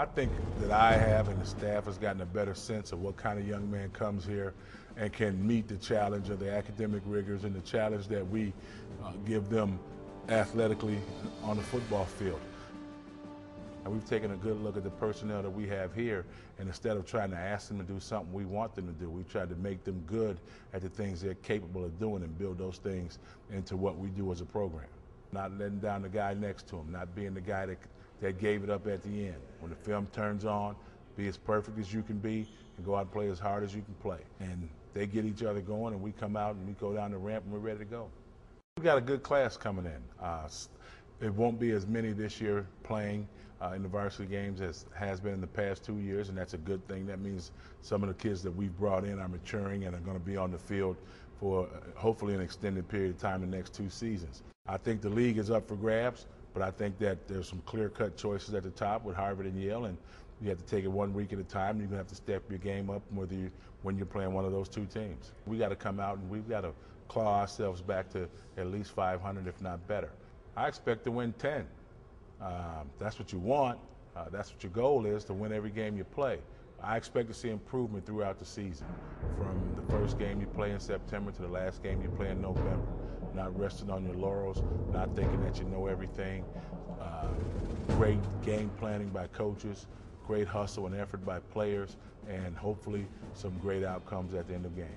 I think that I have and the staff has gotten a better sense of what kind of young man comes here and can meet the challenge of the academic rigors and the challenge that we uh, give them athletically on the football field. And we've taken a good look at the personnel that we have here, and instead of trying to ask them to do something we want them to do, we tried to make them good at the things they're capable of doing and build those things into what we do as a program. Not letting down the guy next to him, not being the guy that, that gave it up at the end. When the film turns on, be as perfect as you can be and go out and play as hard as you can play. And they get each other going, and we come out and we go down the ramp and we're ready to go. We've got a good class coming in. Uh, it won't be as many this year playing uh, in the varsity games as has been in the past two years, and that's a good thing. That means some of the kids that we've brought in are maturing and are going to be on the field for uh, hopefully an extended period of time in the next two seasons. I think the league is up for grabs, but I think that there's some clear-cut choices at the top with Harvard and Yale, and you have to take it one week at a time. You're going to have to step your game up whether you, when you're playing one of those two teams. We got to come out and we've got to claw ourselves back to at least 500, if not better. I expect to win 10. Um, that's what you want. Uh, that's what your goal is to win every game you play. I expect to see improvement throughout the season, from the first game you play in September to the last game you play in November. Not resting on your laurels, not thinking that you know everything. Uh, great game planning by coaches, great hustle and effort by players, and hopefully some great outcomes at the end of games.